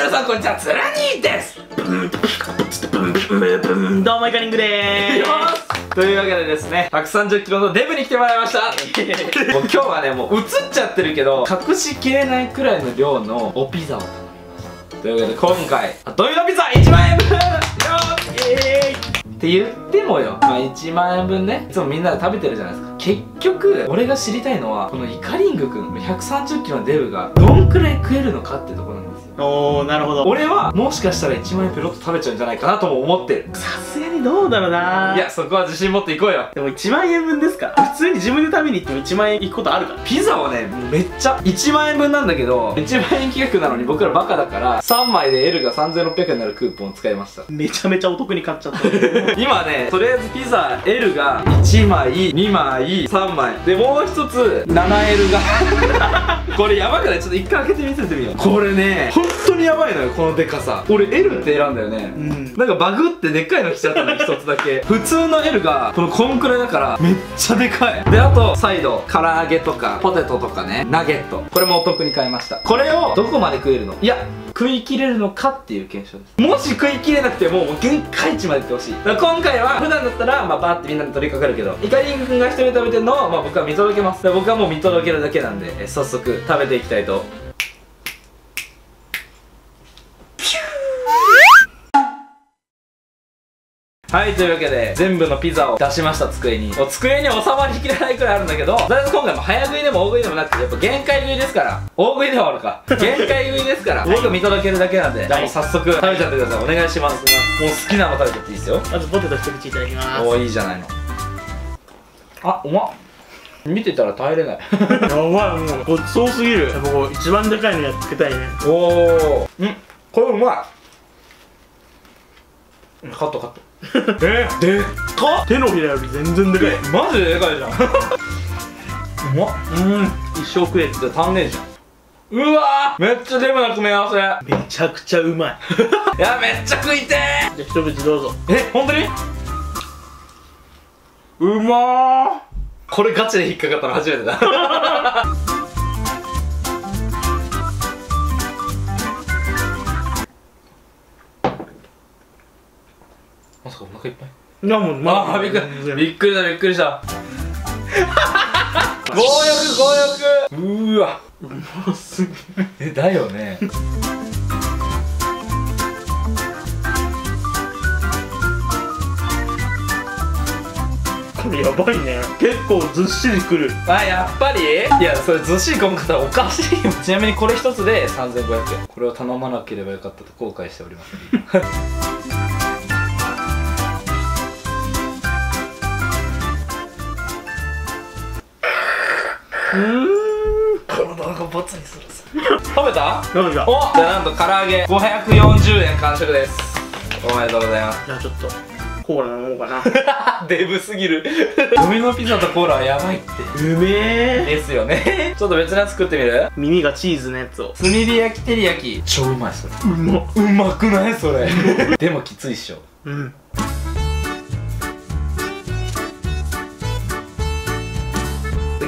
皆さんこんにちはつらにーですどうもイカリングでーすというわけでですね130キロのデブに来てもらいました。もう今日はねもう映っちゃってるけど隠しきれないくらいの量のおピザを頼みました。というわけで今回ドミノピザ1万円分。よーイ。って言ってもよ、まあ、1万円分ね。いつもみんなで食べてるじゃないですか。結局俺が知りたいのはこのイカリングくん130キロのデブがどんくらい食えるのかってところおーなるほど。俺はもしかしたら1万円ペロッと食べちゃうんじゃないかなとも思ってる。さすがにどうだろうな。いやそこは自信持っていこうよ。でも1万円分ですか？普通に自分で食べに行っても1万円行くことあるから。ピザはねめっちゃ1万円分なんだけど1万円企画なのに僕らバカだから3枚で L が3600円になるクーポンを使いました。めちゃめちゃお得に買っちゃった。今ねとりあえずピザ L が1枚2枚3枚。でもう一つ 7L が。これやばくない？ちょっと一回開けて見せてみよう。これねいのよこのでかさ。俺 L って選んだよね。うん。なんかバグってでっかいの来ちゃったの一つだけ。普通の L がこのこんくらいだからめっちゃでかい。であとサイド唐揚げとかポテトとかね。ナゲット。これもお得に買いました。これをどこまで食えるの？いや食い切れるのかっていう検証です。もし食い切れなくてももう限界値までいってほしい。だから今回は普段だったらまあバーってみんなで取り掛かるけどイカリングくんが一人で食べてるのをまあ僕は見届けます。で僕はもう見届けるだけなんでえ早速食べていきたいとはい、というわけで、全部のピザを出しました、机に。もう机に収まりきれないくらいあるんだけど、とりあえず今回も早食いでも大食いでもなくて、やっぱ限界食いですから、大食いではあるか。限界食いですから、僕見届けるだけなんで、じゃあもう早速食べちゃってください。お願いします。もう好きなの食べちゃっていいですよ。まずポテト一口いただきますおー、いいじゃないの。あ、うまっ。見てたら耐えれない。やばいもうごちそうすぎるやっぱこう一番でかいのやっつけたいねおー。んこれうまい。カットカット。え？でっか？っ手のひらより全然でかい。マジででかいじゃん。うまっ。うん。一生食えるじゃあ足んねえじゃん。うわー！めっちゃデブな組み合わせ。いやめちゃくちゃうまい。めっちゃ食いてじゃあ一口どうぞ。ーえ本当に？うまー！これガチで引っかかったの初めてだかいっぱい。いやもうあーびっくりびっくりしたびっくりした。強欲強欲。うーわ。すげえだよね。これやばいね。結構ずっしりくる。あやっぱり？いやそれずっしり込む方おかしいよ。ちなみにこれ一つで3500円。これを頼まなければよかったと後悔しておりますうーん。この動画ボツにするさ。食べた？なんかじゃおじゃあなんと唐揚げ。540円完食です。おめでとうございます。あちょっとコーラ飲もうかな。デブすぎる。ドミノピザとコーラはやばいって。うめえ。ですよね。ちょっと別なやつ作ってみる？耳がチーズのやつを。炭火焼き照り焼き。超うまいそれうまうまくないそれ。でもきついっしょ。うん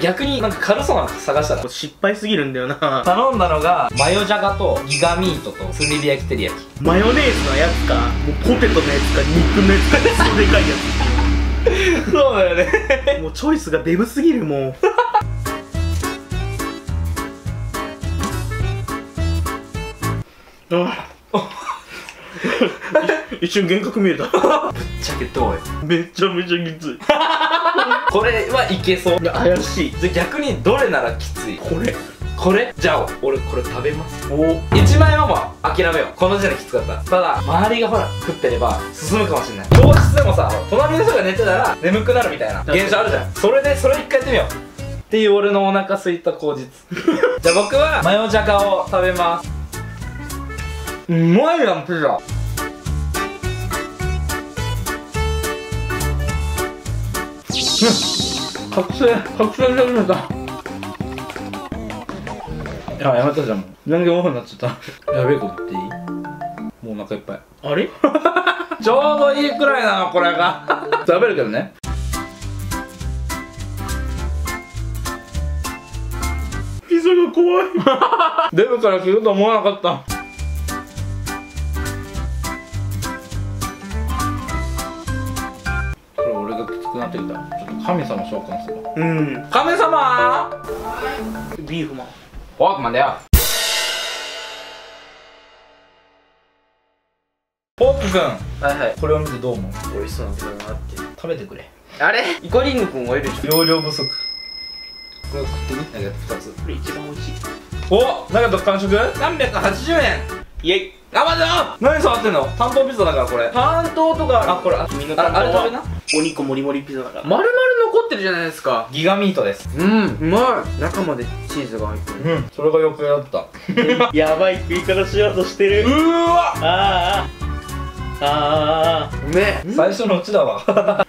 逆になんか軽そうなの探したら。失敗すぎるんだよな。頼んだのがマヨジャガとギガミートと炭火焼き照り焼きマヨネーズのやつかもうポテトのやつか肉のやつかクソでかいやそうだよね。つもうチョイスがデブすぎるもう。あ一瞬幻覚見えた。ぶっちゃけどうよめちゃめちゃきつい これはいけそう。怪しい。じゃあ逆にどれならきつい？これ。これ？じゃあ俺これ食べます。お。1万円はもう諦めよう。この時点できつかった。ただ周りがほら食ってれば進むかもしれない。教室でもさ隣の人が寝てたら眠くなるみたいな現象あるじゃん。それでそれ一回やってみよう。っていう俺のお腹空いた口実。じゃあ僕はマヨジャガを食べます。うまいやんピザ覚醒、覚醒でき。いや、やめたじゃん。全然オフになっちゃった。やべえこと言っていい？もうお腹いっぱい。あれ？ちょうどいいくらいなの、これが。食べるけどね。膝が怖い。デブから聞くと思わなかった。これ俺がきつくなってきた。神様召喚する。わうん。神様？ビーフマン。ワークマンだよ。ポークくんはいはい。これを見てどう思う？美味しそうなんだなって。食べてくれ。あれ？イコリング君がいるでしょ容量不足。これ食ってみ？ナゲット2つ。これ一番美味しい。おナゲット完食？380円。イエイ。あ待てよ何触ってんの？担当ピザだからこれ。担当とかあこれあ君のああれ食べな。お肉もりもりピザだから。丸々残ってるじゃないですか。ギガミートです。うんうまい。中までチーズが入ってる。うん。それがよくやった。やばい食い方しようとしてる。うーわ。あーあー。あー。うめえ。最初のうちだわ。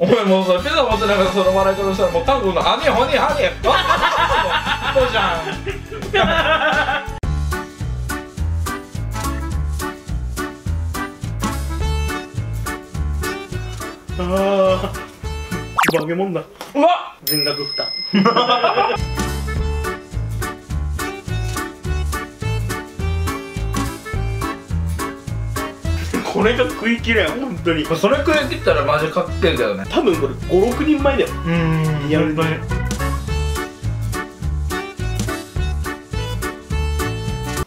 お前もうそれピザ持ってなんかその笑い方したらもう韓国のハニーホニーハニー。そうじゃんバゲモンだ。うわ全額負担。これが食いきれん本当に。それくらい切ったらマジかってるけどね。多分これ56人前だよ。うんリアルに。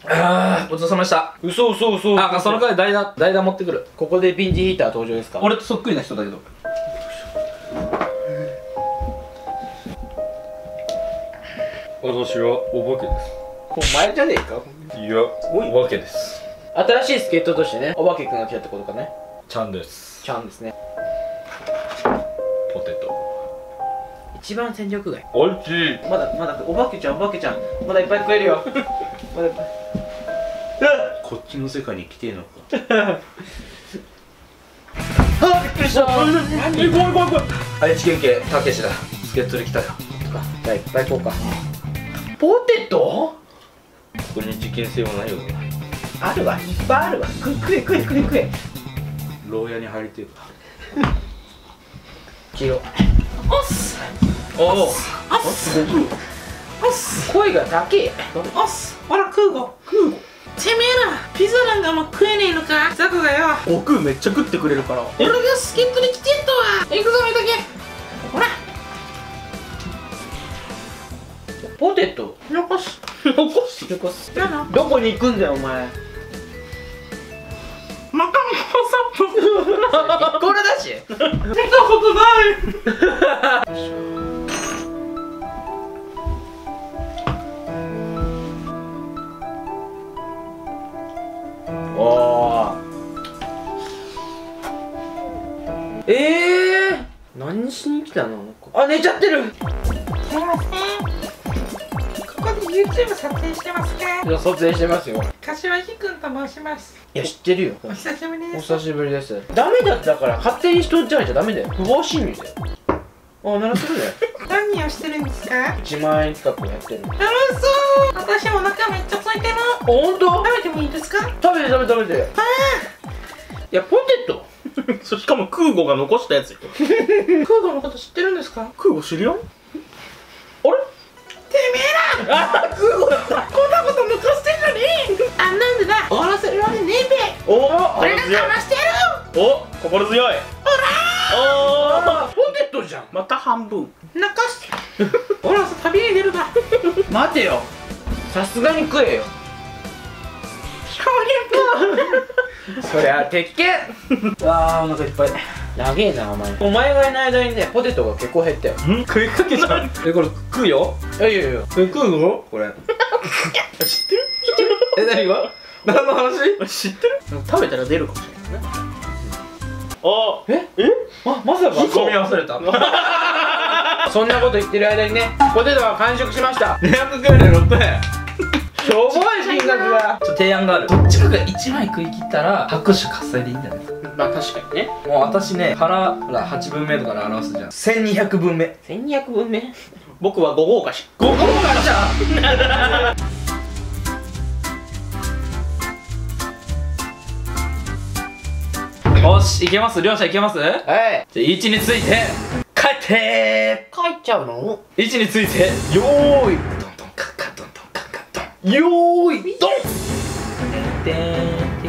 あー。ごちそうさまでした。嘘嘘嘘。あその代わり代打代打持ってくる。ここでピンチヒーター登場ですか？俺とそっくりな人だけど私はお化けでお前じゃねえか？すいやお化けです。新しい助っ人としてね。お化けくんが来たってことかね？ちゃんです。ちゃんですね。ポテト。一番戦力外。おいしい。まだまだお化けちゃんお化けちゃん。まだいっぱい食えるよ。まだいっ！ぱいこっちの世界に来てえのか。あびっくりした。何え怖い怖い怖い。愛知県警たけしだ。助っ人で来たよ。じゃあいっぱい行こうかポテト？ここに事件性はないよあるわ。いっぱいあるわ。食え食え食え食え食え。牢屋に入りてえか黄色おっす。おお声が高え。おっす、ほら食うご。食うごてめえら、ピザなんかも食えねえのか？ザコがよ。悟空めっちゃ食ってくれるから。俺が助っ人に来てんとは。行くポテト残す。残す？残す。どこに行くんだよお前。またもうさこれだし。見たことない。おー。ええー、何しに来たの？あ寝ちゃってる YouTube 撮影してますかいや撮影してますよ。柏木くんと申します。いや知ってるよ。お久しぶりおです。久しぶりです。ダメだったから勝手に人じゃないとダメだよ。不法侵入だよ。あ鳴らせるね。何をしてるんですか？1万円近くやってるの。楽しそう。私お腹めっちゃ空いてる。ほんと食べてもいいですか？食べて食べて食べて。いやポテト。そしかも空母が残したやつよ。空母のこと知ってるんですか？空母知るよてめえらあ空母だったこんなこと残してんのに。あんなんでな終わらせるわけねえべ。お俺がかましてやるお心強い。おあポテトじゃん。また半分。泣かして。ほらさ旅に出るな。待てよ。さすがに食えよ。そりゃ鉄拳。あーお腹いっぱい長えなお前。お前がいない間にねポテトが結構減ったよ。ん？食いかけちゃう？えこれ食うよ？いやいやいや。え食うの？これ。知ってる？え何が？何の話？知ってる？食べたら出るかもしれないね。あえ？え？あまさか。込み忘れた。そんなこと言ってる間にねポテトが完食しました。296円しょぼい金額がちょっと提案がある。どっちかが1枚食い切ったら拍手喝采でいいんじゃないですか？まあ確かにね。もう私ね腹が8分目とかで表すじゃん。1200分目。1200分目？僕は5号菓子5号がじゃん よしいけます？両者いけます？じゃはいあ位置について帰って帰っちゃうの？位置についてよーい。どんどんカッカドンドンカッカドン。よーい。ドン。てん